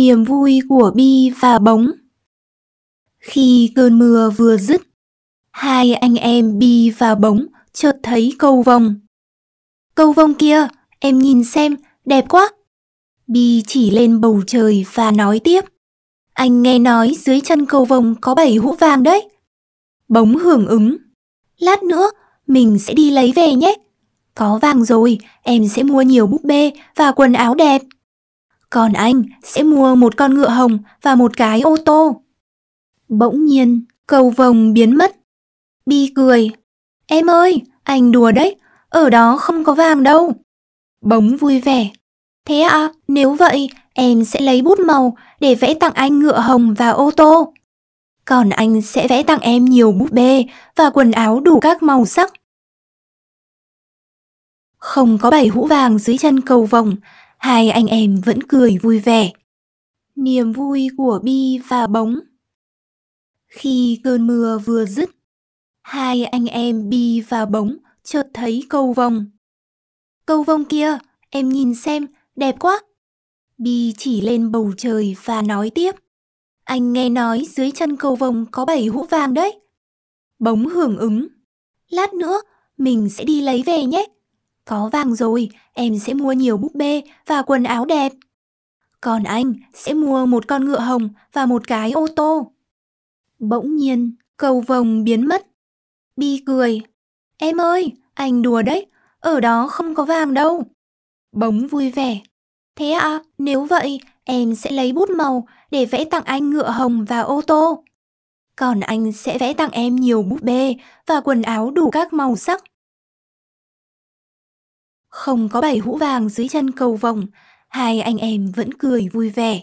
Niềm vui của Bi và Bóng Khi cơn mưa vừa dứt, hai anh em Bi và Bóng chợt thấy cầu vồng. Cầu vồng kia, em nhìn xem, đẹp quá. Bi chỉ lên bầu trời và nói tiếp. Anh nghe nói dưới chân cầu vồng có bảy hũ vàng đấy. Bóng hưởng ứng. Lát nữa, mình sẽ đi lấy về nhé. Có vàng rồi, em sẽ mua nhiều búp bê và quần áo đẹp. Còn anh sẽ mua một con ngựa hồng và một cái ô tô. Bỗng nhiên, cầu vồng biến mất. Bi cười. Em ơi, anh đùa đấy, ở đó không có vàng đâu. Bóng vui vẻ. Thế à, nếu vậy, em sẽ lấy bút màu để vẽ tặng anh ngựa hồng và ô tô. Còn anh sẽ vẽ tặng em nhiều búp bê và quần áo đủ các màu sắc. Không có bảy hũ vàng dưới chân cầu vồng, hai anh em vẫn cười vui vẻ. Niềm vui của Bi và Bóng Khi cơn mưa vừa dứt, hai anh em Bi và Bóng chợt thấy cầu vồng. Cầu vồng kia, em nhìn xem, đẹp quá. Bi chỉ lên bầu trời và nói tiếp. Anh nghe nói dưới chân cầu vồng có bảy hũ vàng đấy. Bóng hưởng ứng. Lát nữa, mình sẽ đi lấy về nhé. Có vàng rồi, em sẽ mua nhiều búp bê và quần áo đẹp. Còn anh sẽ mua một con ngựa hồng và một cái ô tô. Bỗng nhiên, cầu vồng biến mất. Bi cười. Em ơi, anh đùa đấy, ở đó không có vàng đâu. Bóng vui vẻ. Thế à, nếu vậy, em sẽ lấy bút màu để vẽ tặng anh ngựa hồng và ô tô. Còn anh sẽ vẽ tặng em nhiều búp bê và quần áo đủ các màu sắc. Không có bảy hũ vàng dưới chân cầu vồng, hai anh em vẫn cười vui vẻ.